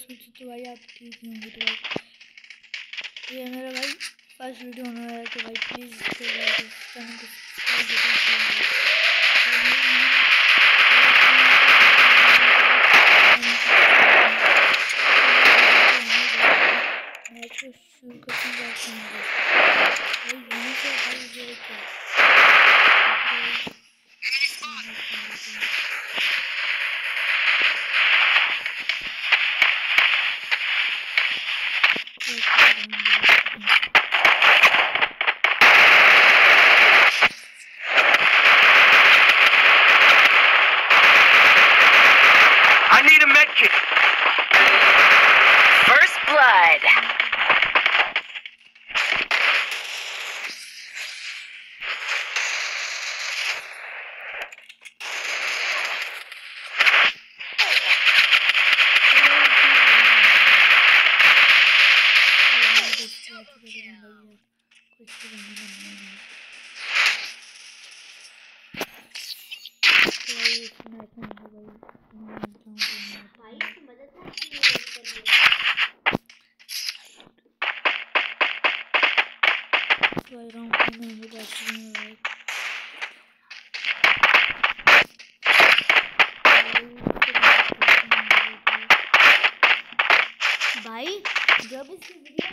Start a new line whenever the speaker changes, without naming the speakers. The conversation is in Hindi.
उसमें तो, तो भाई आप ठीक ही होंगे तो भाई ये मेरा भाई फ़र्स्ट वीडियो होने वाला है तो भाई प्लीज़ इसको लाइक चैनल को तो शुरू करते हैं भाई से भाई ये
First blood. Bayram konuyu başlıyor. भाई
जब इस
वीडियो